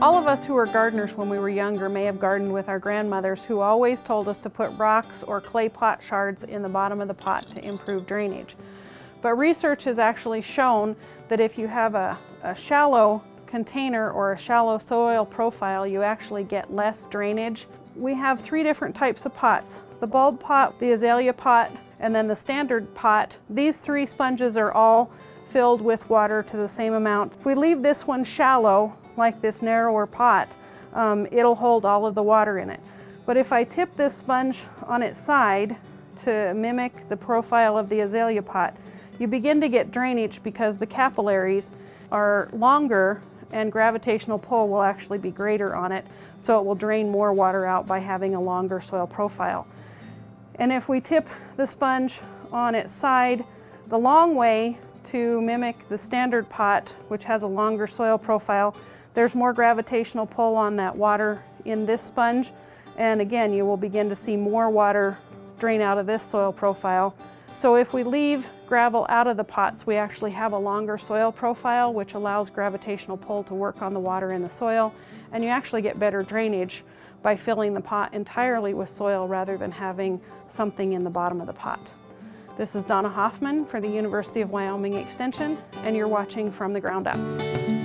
All of us who were gardeners when we were younger may have gardened with our grandmothers who always told us to put rocks or clay pot shards in the bottom of the pot to improve drainage. But research has actually shown that if you have a, a shallow container or a shallow soil profile, you actually get less drainage. We have three different types of pots. The bulb pot, the azalea pot, and then the standard pot. These three sponges are all filled with water to the same amount. If we leave this one shallow, like this narrower pot, um, it'll hold all of the water in it. But if I tip this sponge on its side to mimic the profile of the azalea pot, you begin to get drainage because the capillaries are longer and gravitational pull will actually be greater on it, so it will drain more water out by having a longer soil profile. And if we tip the sponge on its side the long way to mimic the standard pot, which has a longer soil profile, there's more gravitational pull on that water in this sponge. And again, you will begin to see more water drain out of this soil profile. So if we leave gravel out of the pots, we actually have a longer soil profile, which allows gravitational pull to work on the water in the soil. And you actually get better drainage by filling the pot entirely with soil rather than having something in the bottom of the pot. This is Donna Hoffman for the University of Wyoming Extension, and you're watching From the Ground Up.